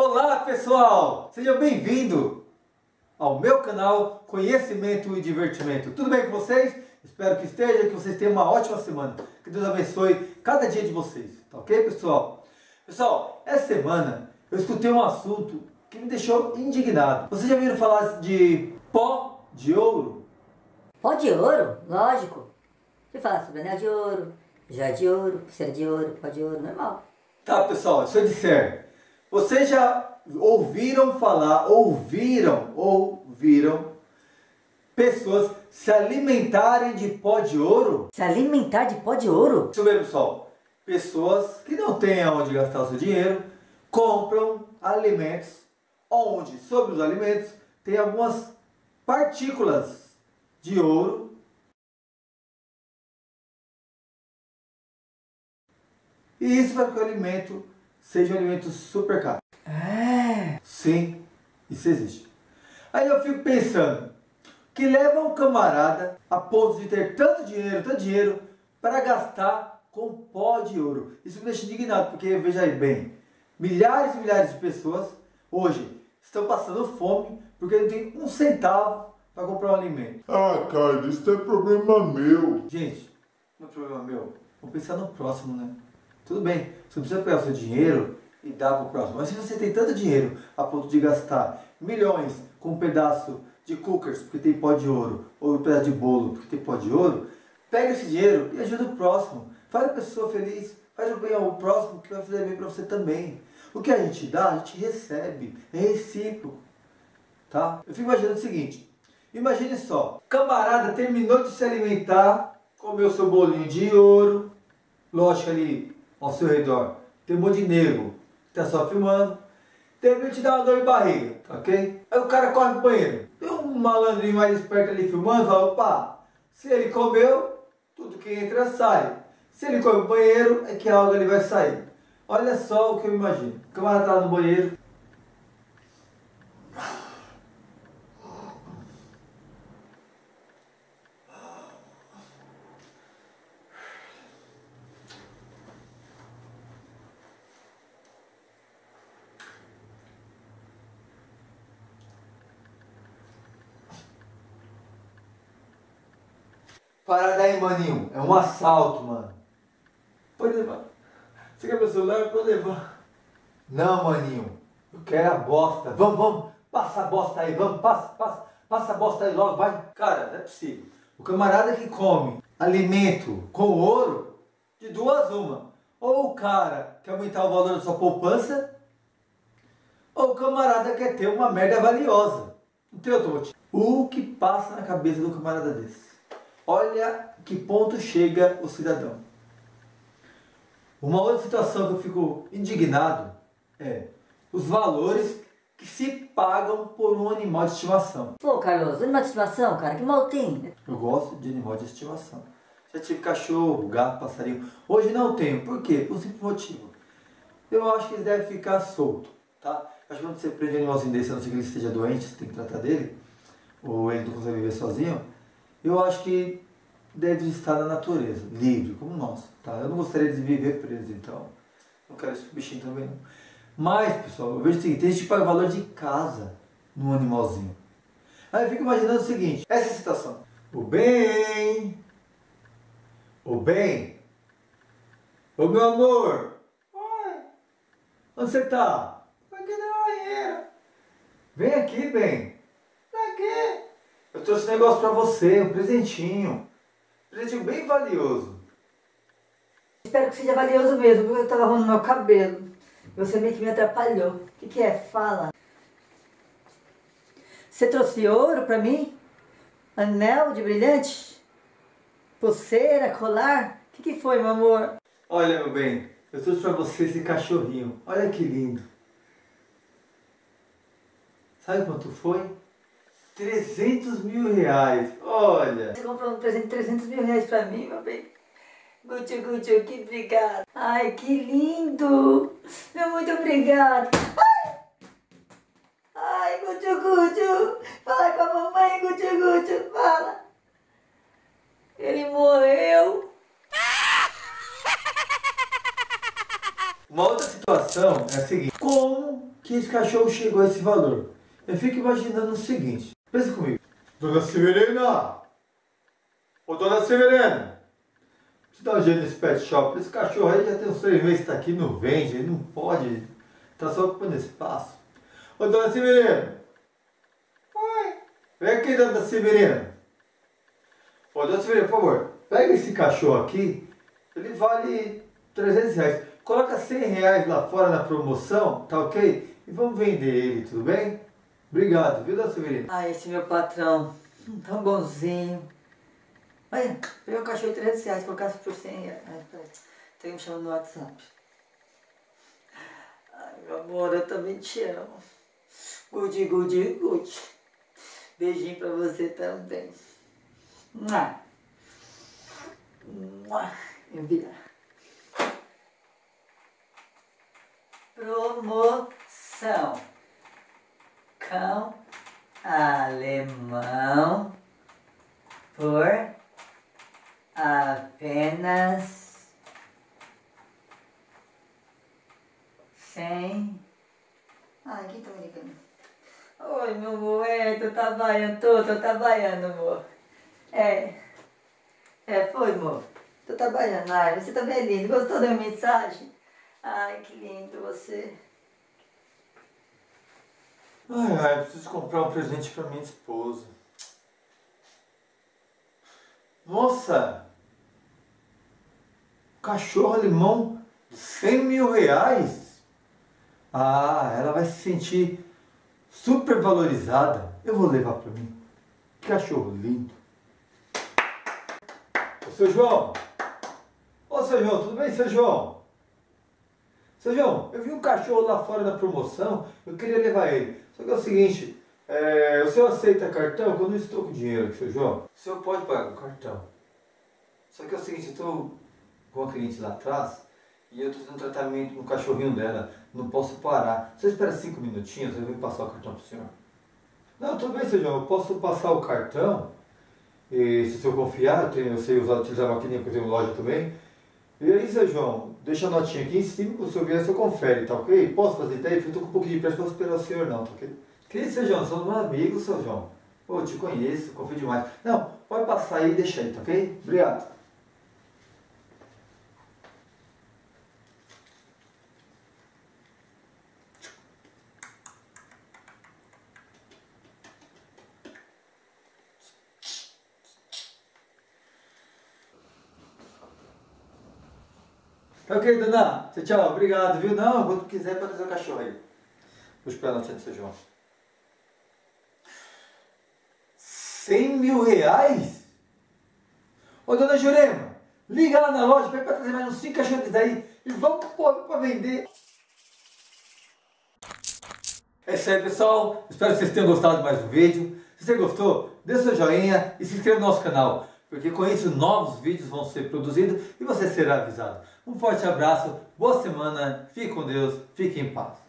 Olá pessoal, seja bem-vindo ao meu canal Conhecimento e Divertimento. Tudo bem com vocês? Espero que esteja, que vocês tenham uma ótima semana. Que Deus abençoe cada dia de vocês, tá ok pessoal? Pessoal, essa semana eu escutei um assunto que me deixou indignado. Vocês já viram falar de pó de ouro? Pó de ouro? Lógico. Você fala sobre anel de ouro, joia de ouro, pulseira de ouro, pó de ouro, normal. Tá pessoal, se eu disser vocês já ouviram falar, ouviram, ouviram pessoas se alimentarem de pó de ouro? Se alimentar de pó de ouro? Deixa eu ver, pessoal. Pessoas que não têm aonde gastar o seu dinheiro compram alimentos onde, sobre os alimentos, tem algumas partículas de ouro e isso faz com que o alimento seja um alimento super caro. É. Sim, isso existe. Aí eu fico pensando, que leva um camarada a ponto de ter tanto dinheiro, tanto dinheiro, para gastar com pó de ouro. Isso me deixa indignado, porque veja aí bem, milhares e milhares de pessoas hoje estão passando fome porque não tem um centavo para comprar um alimento. Ah, cara, isso é problema meu. Gente, não é problema meu. Vamos pensar no próximo, né? Tudo bem, você não precisa pegar o seu dinheiro e dar para o próximo. Mas se você tem tanto dinheiro a ponto de gastar milhões com um pedaço de cookers porque tem pó de ouro, ou um pedaço de bolo porque tem pó de ouro, pega esse dinheiro e ajuda o próximo. Faz a pessoa feliz, faz o bem ao próximo que vai fazer bem para você também. O que a gente dá, a gente recebe, é recíproco. Tá? Eu fico imaginando o seguinte, imagine só, camarada terminou de se alimentar, comeu seu bolinho de ouro, lógico ali ao seu redor tem um monte de nego que está só filmando, de repente dá uma dor de barriga, tá ok? Aí o cara corre pro banheiro. Tem um malandrinho mais esperto ali filmando, fala, opa, se ele comeu, tudo que entra sai. Se ele come no banheiro, é que algo ali vai sair. Olha só o que eu imagino. O camarada tá no banheiro, Parada aí, maninho. É um assalto, mano. Pode levar. Você quer meu celular? Pode levar. Não, maninho. Eu quero a bosta. Vamos, vamos. Passa a bosta aí. Vamos, passa, passa. Passa a bosta aí logo, vai. Cara, não é possível. O camarada que come alimento com ouro, de duas uma. Ou o cara quer aumentar o valor da sua poupança, ou o camarada quer ter uma merda valiosa. Não tem outro motivo. O que passa na cabeça do camarada desse? Olha que ponto chega o cidadão. Uma outra situação que eu fico indignado é os valores que se pagam por um animal de estimação. Pô, Carlos, animal de estimação, cara, que mal tem? Eu gosto de animal de estimação. Já tive cachorro, gato, passarinho. Hoje não tenho. Por quê? Por um simples motivo. Eu acho que eles devem ficar soltos, tá? Acho que quando você prende um animalzinho desse, a não ser que ele esteja doente, você tem que tratar dele, ou ele não consegue viver sozinho, eu acho que deve estar na natureza, livre, como nós. Tá? Eu não gostaria de viver preso, então não quero esse bichinho também não. Mas, pessoal, eu vejo o seguinte, tem gente paga valor de casa no animalzinho. Aí eu fico imaginando o seguinte, essa situação. O bem, o bem, o meu amor, oi, onde você tá? Aqui na banheiro. Vem aqui, bem. Trouxe um negócio pra você, um presentinho. Um presentinho bem valioso. Espero que seja valioso mesmo, porque eu tava arrumando meu cabelo. Você meio que me atrapalhou. O que, que é? Fala. Você trouxe ouro pra mim? Anel de brilhante? Pulseira, colar? O que, que foi, meu amor? Olha, meu bem, eu trouxe pra você esse cachorrinho. Olha que lindo. Sabe quanto foi? 300 mil reais. Olha. Você comprou um presente de 300 mil reais pra mim, meu bem? Gucci, Gucci, que obrigado. Ai, que lindo. Meu, muito obrigado. Ai, Ai Gucci, Gucci. Fala com a mamãe, Gucci, Gucci. Fala. Ele morreu. Uma outra situação é a seguinte: como que esse cachorro chegou a esse valor. Eu fico imaginando o seguinte. Pensa comigo. Dona Severina! Ô Dona Severina! Você dá um jeito nesse pet shop. Esse cachorro aí já tem uns três meses que tá aqui, não vende, ele não pode. Tá só ocupando espaço. Ô Dona Severina! Oi! Vem aqui, Dona Severina! Ô Dona Severina, por favor, pega esse cachorro aqui. Ele vale 300 reais. Coloca 100 reais lá fora na promoção, tá ok? E vamos vender ele, tudo bem? Obrigado, viu, Dona Severina? Ah, esse meu patrão, tão bonzinho. Olha, peguei um cachorro de 300 reais, colocasse por 100 reais. Tem me chamando no WhatsApp. Ai, meu amor, eu também te amo. Gude, gude, gude. Beijinho pra você também. Mua. Mua. Envia. Promoção. Cão alemão por apenas cem. Ai, quem tá me ligando? Oi, meu amor, é, tô trabalhando, tô, tô trabalhando, amor. É, é, foi, amor. Tô trabalhando, ai, você também é lindo. Gostou da minha mensagem? Ai, que lindo você. Ai, ai, preciso comprar um presente pra minha esposa. Nossa! Cachorro alemão, 100 mil reais? Ah, ela vai se sentir super valorizada. Eu vou levar pra mim. Que cachorro lindo. Ô, seu João! Ô, seu João, tudo bem, seu João? Seu João, eu vi um cachorro lá fora na promoção, eu queria levar ele. Só que é o seguinte, é, o senhor aceita cartão? Eu não estou com dinheiro, seu João. O senhor pode pagar com cartão. Só que é o seguinte, eu estou com uma cliente lá atrás e eu estou fazendo tratamento no cachorrinho dela. Não posso parar. Você espera cinco minutinhos, eu vou passar o cartão para o senhor. Não, tudo bem, seu João. Eu posso passar o cartão. E se o senhor confiar, eu, tenho, eu sei usar, utilizar a maquininha que eu tenho loja também. E aí, seu João, deixa a notinha aqui em cima, quando o senhor vier, o senhor confere, tá ok? Posso fazer? Porque eu estou com um pouquinho de pressa, não esperar o senhor não, tá ok? Que isso, seu João? Somos amigos, seu João. Pô, te conheço, confio demais. Não, pode passar aí e deixa aí, tá ok? Obrigado. Tá ok, dona? Tchau, tchau. Obrigado, viu? Não, quando quiser, pode trazer o cachorro aí. A notícia do seu João. 100 mil reais? Ô, dona Jurema, liga lá na loja, pede pra trazer mais uns 5 cachorros daí e vamos pôr pra vender. É isso aí, pessoal. Espero que vocês tenham gostado de mais um vídeo. Se você gostou, dê seu joinha e se inscreva no nosso canal, porque com isso novos vídeos vão ser produzidos e você será avisado. Um forte abraço, boa semana, fique com Deus, fique em paz.